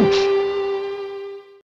Ouch!